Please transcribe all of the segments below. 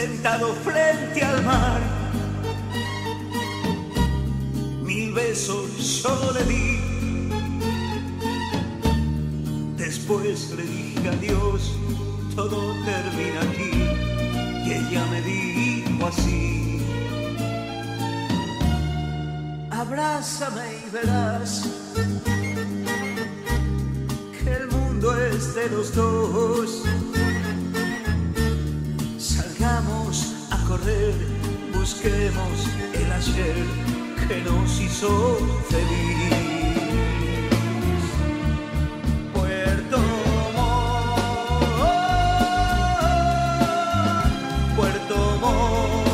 sentado frente al mar. Mil besos yo le di. Después le dije adiós, todo termina aquí. Y ella me dijo así. Abrázame y verás que el mundo es de los dos. Correr, busquemos el ayer que nos hizo feliz. Puerto Montt,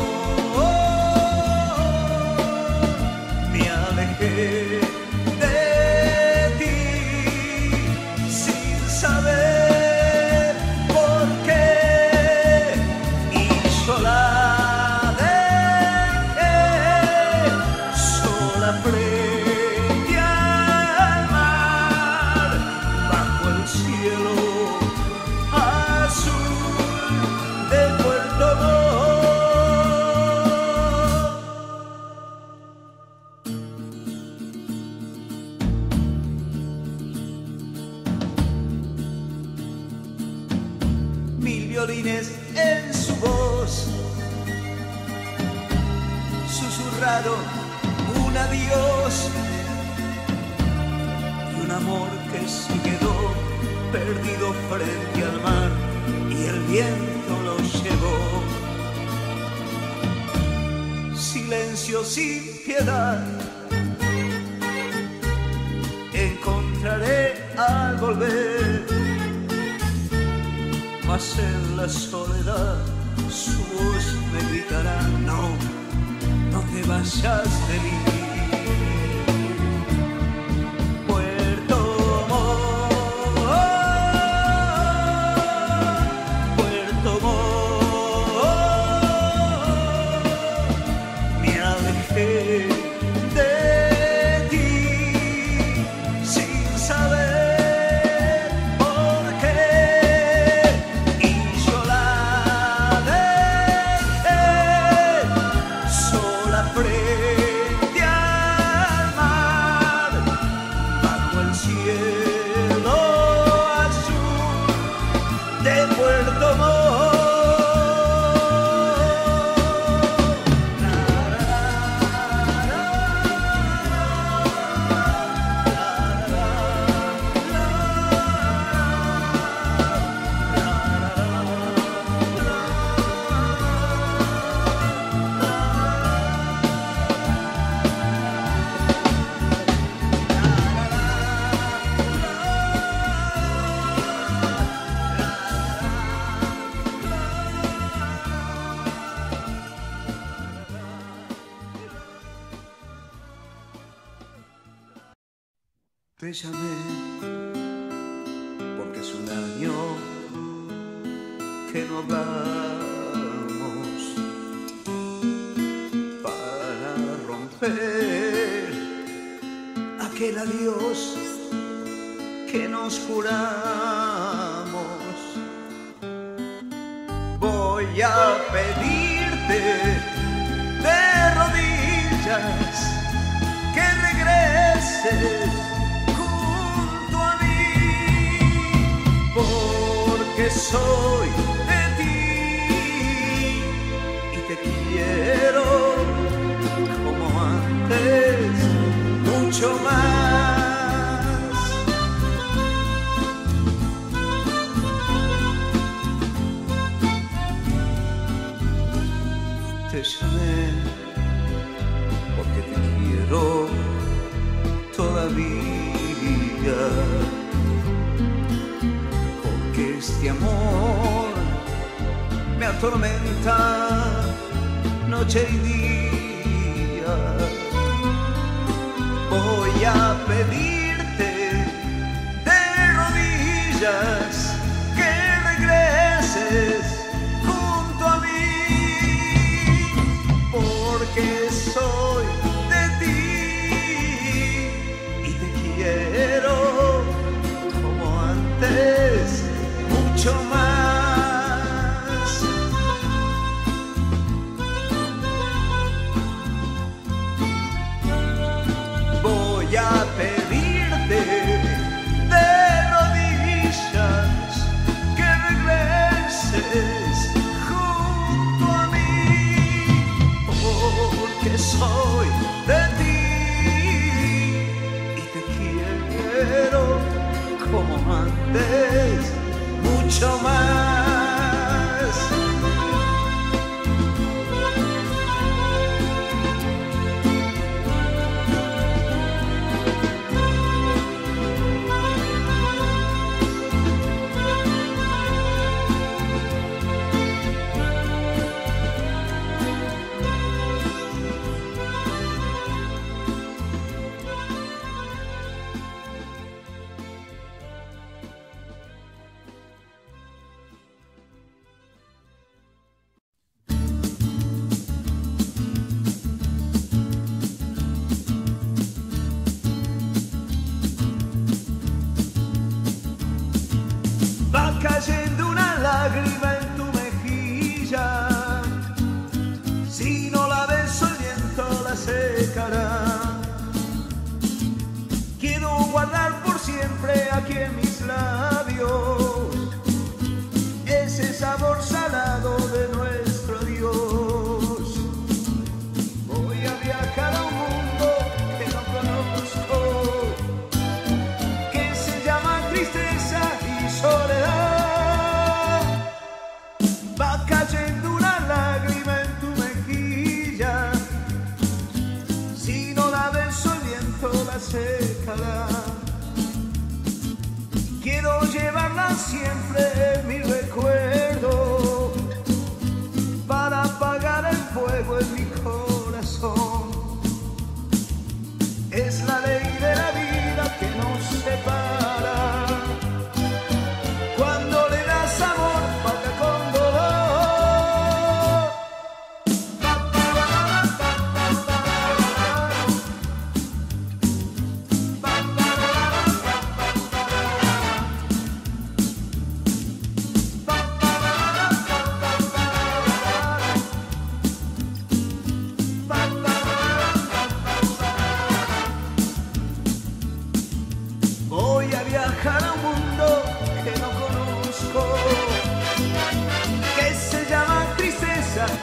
me alejé volver mas en la soledad su voz me gritará, no, no te vayas de mí. Llamé porque es un año que no hablamos para romper aquel adiós que nos juramos. Voy a pedirte de rodillas soy de ti y te quiero como antes, mucho más. Te llamé porque te quiero todavía, este amor me atormenta noche y día. Voy a pedirte de rodillas que regreses junto a mí, porque soy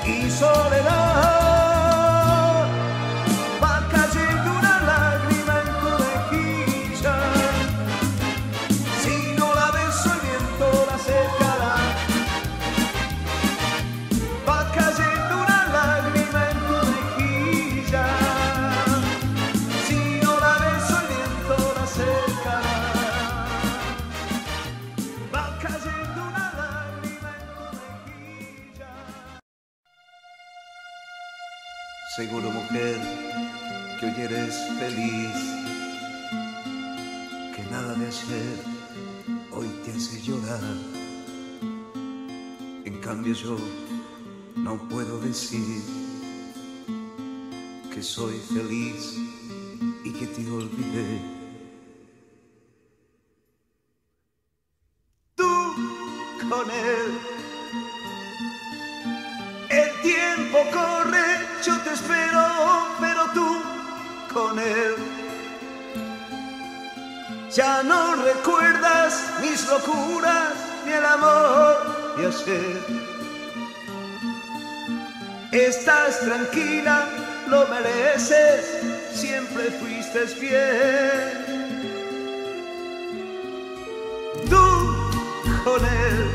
y soledad. Yo no puedo decir que soy feliz y que te olvidé. Tú con él. El tiempo corre, yo te espero, pero tú con él. Ya no recuerdas mis locuras ni el amor de ayer. Estás tranquila, lo mereces, siempre fuiste fiel. Tú con él.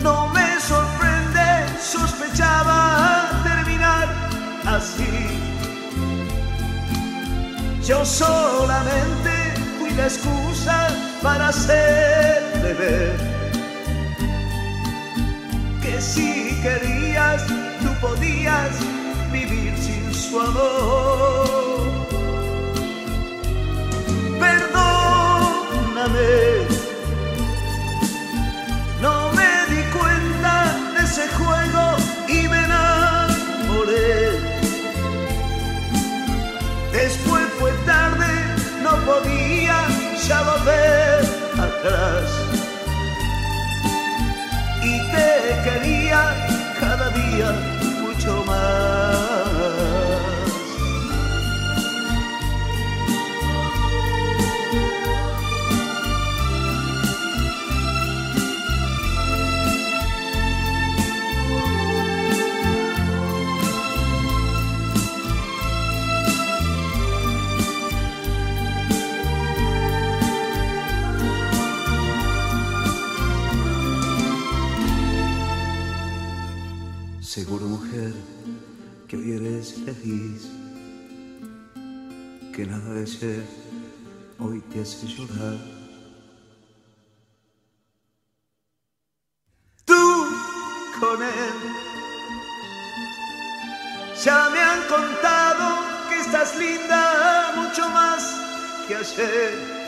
No me sorprende, sospechaba terminar así. Yo solamente fui la excusa para hacerle ver si querías, tú podías vivir sin su amor. Perdóname, no me di cuenta de ese juego y me enamoré. Después fue tarde, no podía ya volver atrás. Quería cada día mucho más. Feliz, que nada de ser hoy te hace llorar. Tú con él, ya me han contado que estás linda mucho más que ayer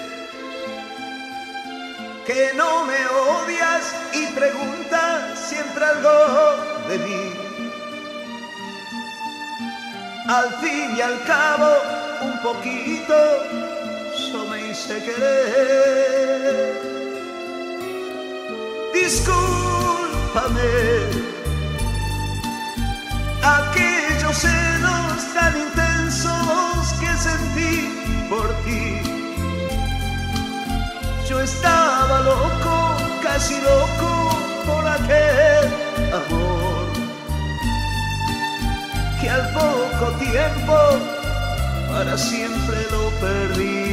que no me odias y preguntas siempre algo de mí. Al fin y al cabo, un poquito yo me hice querer. Discúlpame, aquellos celos tan intensos que sentí por ti yo estaba loco, casi loco por aquel que al poco tiempo para siempre lo perdí.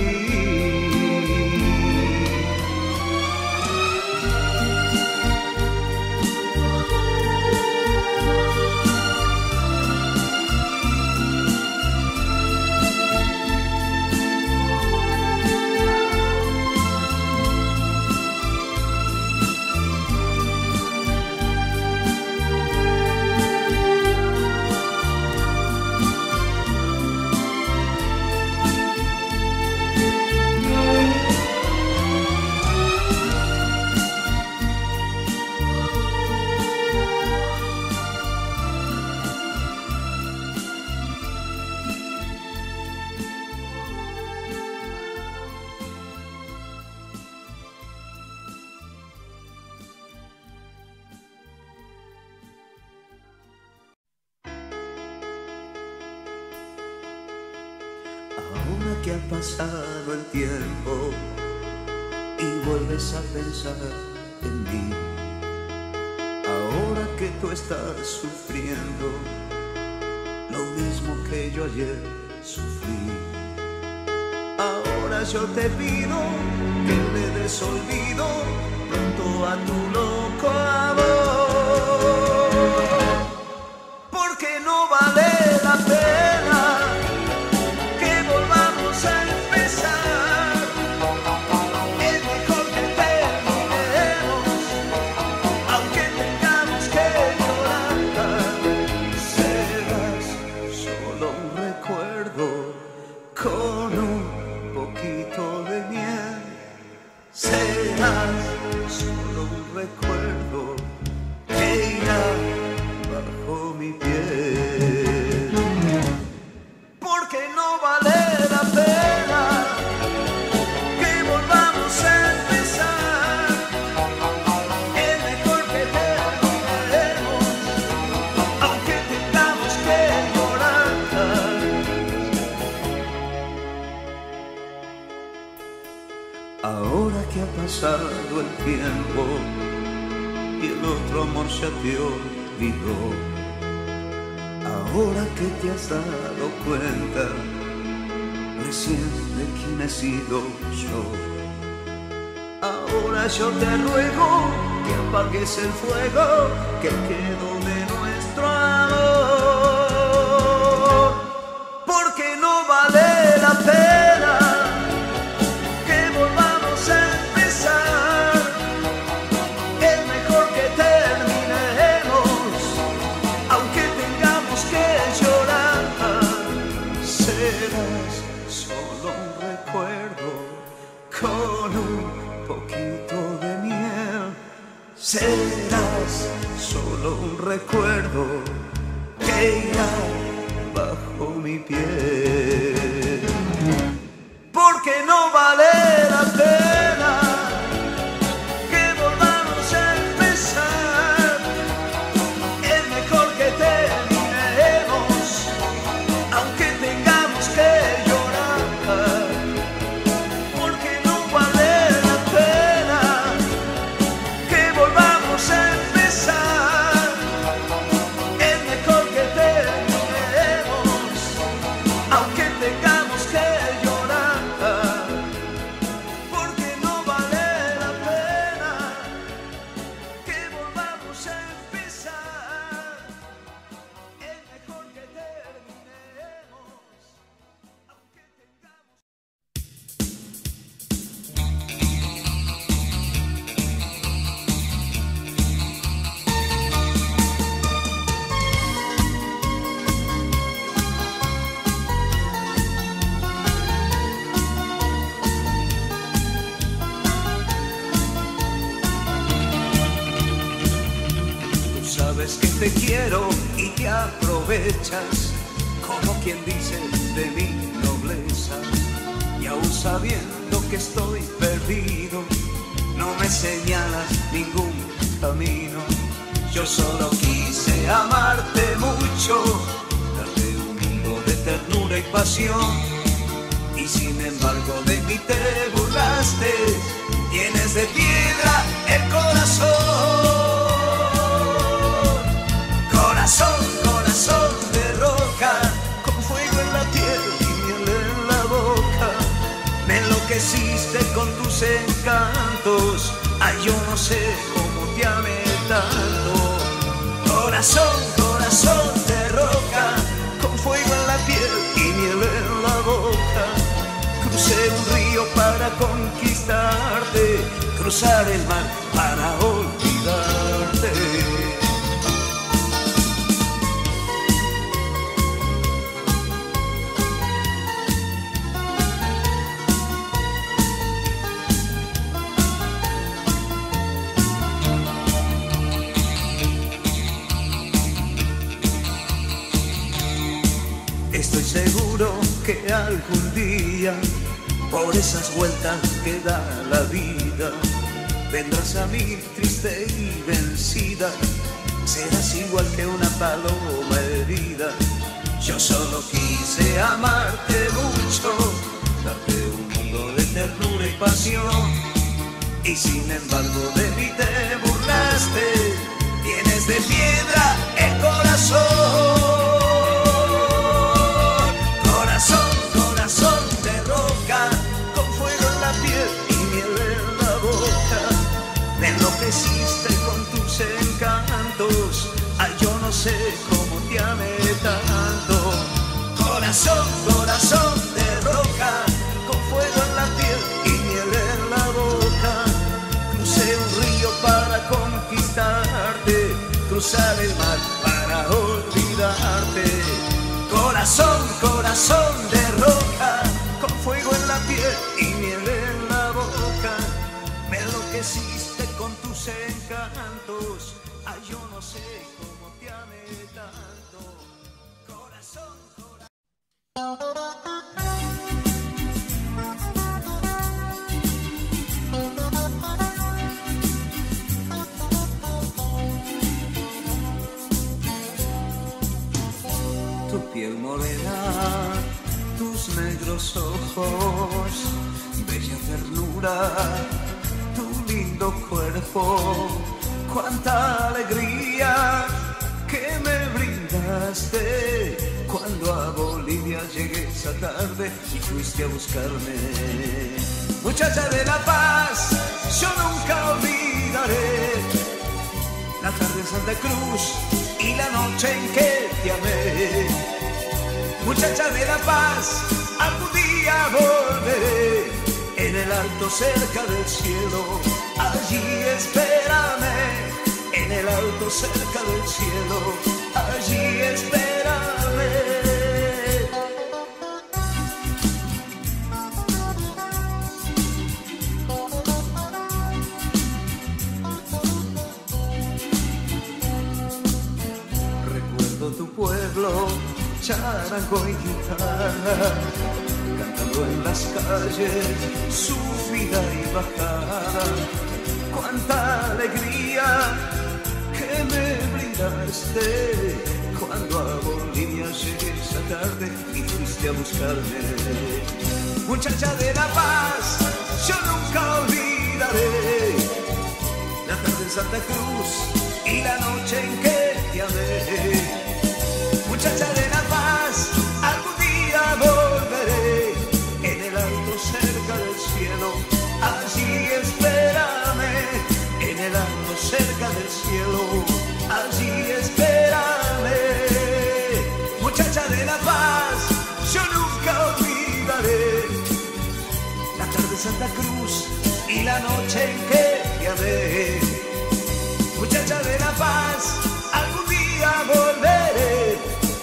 Vuelves a pensar en mí. Ahora que tú estás sufriendo lo mismo que yo ayer sufrí. Ahora yo te pido que le des olvido pronto a tu loco amor. Amor ya te olvidó. Ahora que te has dado cuenta recién de quién he sido yo. Ahora yo te ruego que apagues el fuego que quedó poquito y te aprovechas, como quien dice de mi nobleza. Y aún sabiendo que estoy perdido, no me señalas ningún camino. Yo solo quise amarte mucho, darte un mundo de ternura y pasión. Y sin embargo de mí te burlaste, tienes de piedra el. Corazón, enloqueciste con tus encantos, ay yo no sé cómo te amé tanto. Corazón, corazón de roca, con fuego en la piel y miel en la boca. Crucé un río para conquistarte, cruzar el mar para olvidarte. Algún día, por esas vueltas que da la vida, vendrás a mí triste y vencida. Serás igual que una paloma herida. Yo solo quise amarte mucho, darte un mundo de ternura y pasión. Y sin embargo de mí te burlaste, tienes de piedra el corazón. Corazón, corazón de roca, con fuego en la piel y miel en la boca. Crucé un río para conquistarte, cruzar el mar para olvidarte. Corazón, corazón de roca, con fuego en la piel y miel en la boca. Me enloqueciste con tus encantos, ay yo no sé cómo te amé tanto. Tu piel morena, tus negros ojos, bella ternura, tarde y fuiste a buscarme. Muchacha de la paz, yo nunca olvidaré la tarde en Santa Cruz y la noche en que te amé. Muchacha de la paz, algún día volveré en el alto cerca del cielo. Allí espérame, en el alto cerca del cielo. Allí espérame. Y guitarra, cantando en las calles, subida y bajada. Cuánta alegría que me brindaste cuando a Bolivia llegué esa tarde y fuiste a buscarme. Muchacha de la paz, yo nunca olvidaré la tarde en Santa Cruz y la noche en que te amé. Muchacha de cerca del cielo. Allí espérame. Muchacha de la paz, yo nunca olvidaré la tarde Santa Cruz y la noche en que te amé. Muchacha de la paz, algún día volveré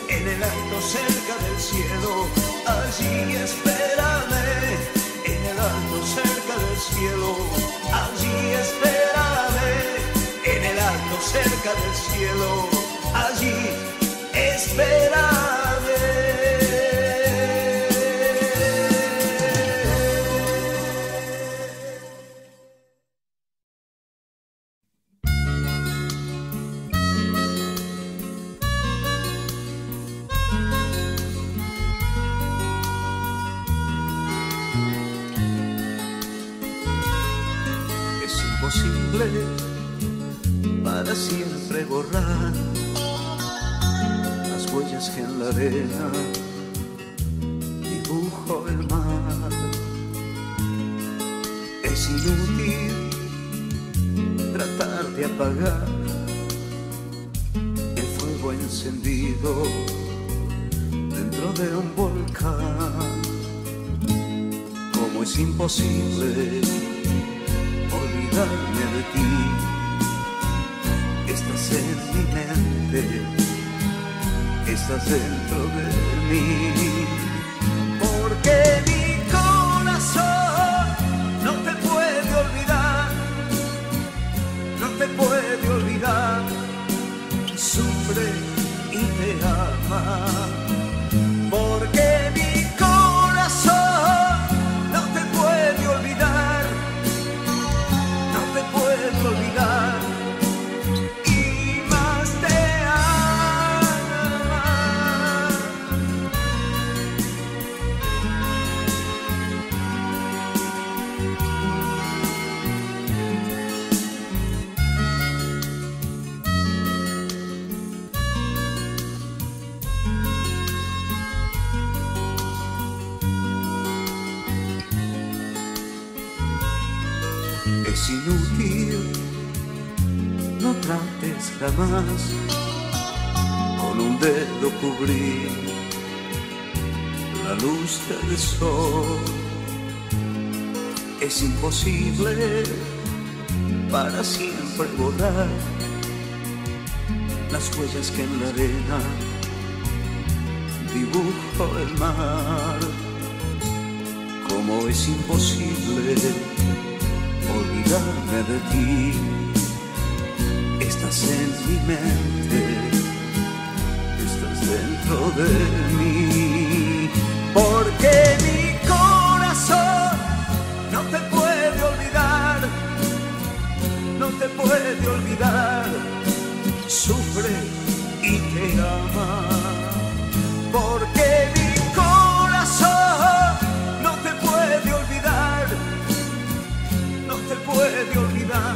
en el alto cerca del cielo. Allí espérame, en el alto cerca del cielo. Allí espérame, cerca del cielo, allí espera. Huellas que en la arena dibujo el mar. Es inútil tratar de apagar el fuego encendido dentro de un volcán. Como es imposible olvidarme de ti, estás en mi mente, estás dentro de mí. Jamás con un dedo cubrir la luz del sol. Es imposible para siempre borrar las huellas que en la arena dibujo el mar. Como es imposible olvidarme de ti. Estás en mi mente, estás dentro de mí. Porque mi corazón no te puede olvidar, no te puede olvidar. Sufre y te ama. Porque mi corazón no te puede olvidar no te puede olvidar,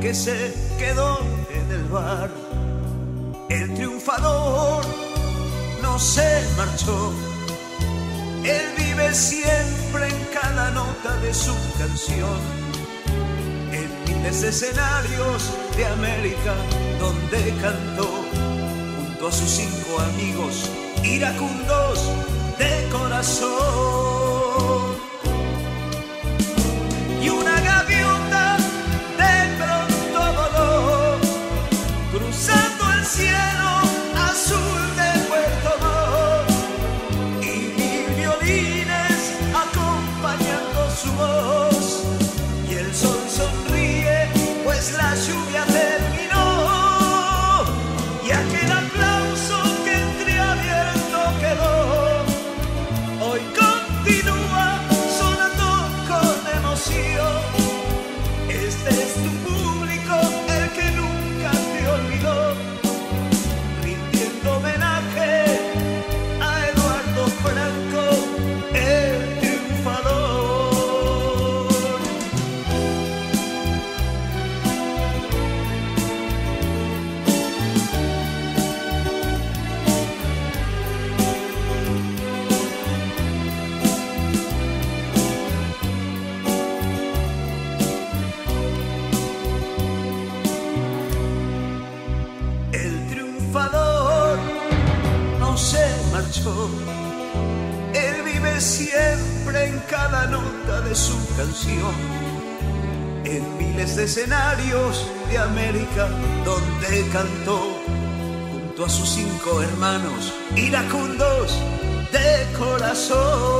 que se quedó en el bar. El triunfador no se marchó. Él vive siempre en cada nota de su canción. En miles de escenarios de América donde cantó junto a sus cinco amigos iracundos de corazón. hermanos, iracundos de corazón.